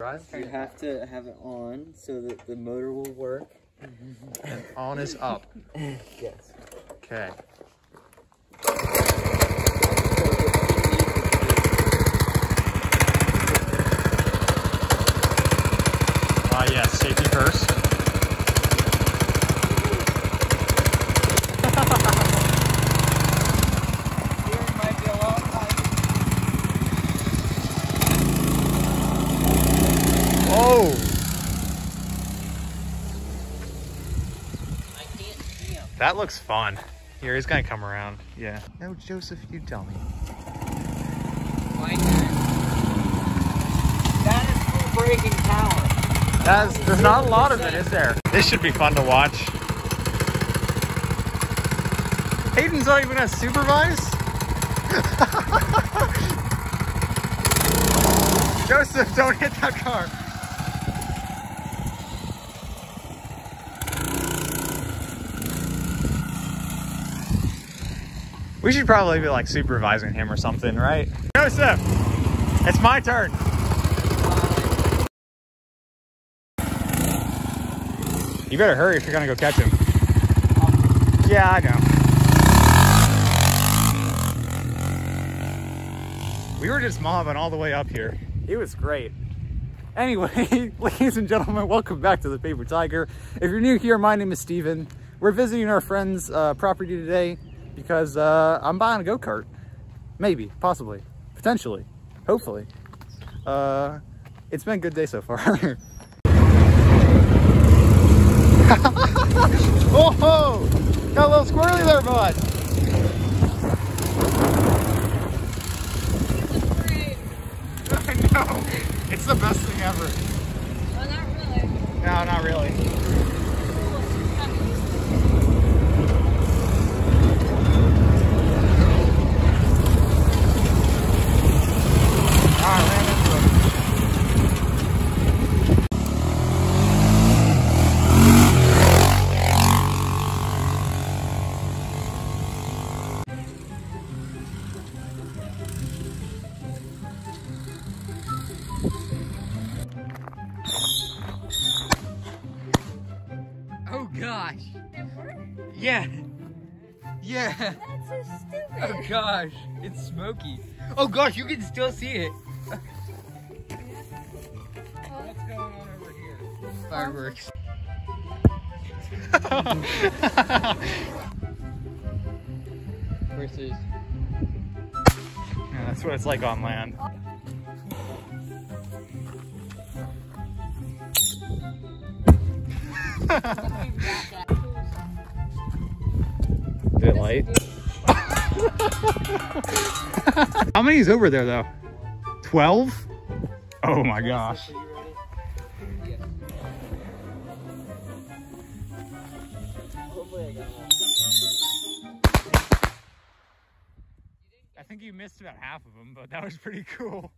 Drive? You have to have it on so that the motor will work. And on is up. Yes. Okay. Ah, yes, safety first. Oh! That looks fun. Here, he's gonna come around. Yeah. No, Joseph, you tell me. That is full braking power. That's, there's not a lot of it, is there? This should be fun to watch. Hayden's not even gonna supervise? Joseph, don't hit that car. We should probably be like supervising him or something, right? Joseph, it's my turn. You better hurry if you're gonna go catch him. Yeah, I know. We were just mobbing all the way up here. It was great. Anyway, ladies and gentlemen, welcome back to the Paper Tyger. If you're new here, my name is Steven. We're visiting our friend's uh, property today because uh, I'm buying a go-kart. Maybe, possibly, potentially, hopefully. Uh, it's been a good day so far. oh, got a little squirrely there, bud. I know. It's the best thing ever. Well, not really. No, not really. Yeah. Yeah. That's so stupid. Oh gosh. It's smoky. Oh gosh, you can still see it. What's going on over here? Fireworks. Versus. Yeah, that's what it's like on land. Light? How many is over there though? 12? Oh my gosh. I think you missed about half of them, but that was pretty cool.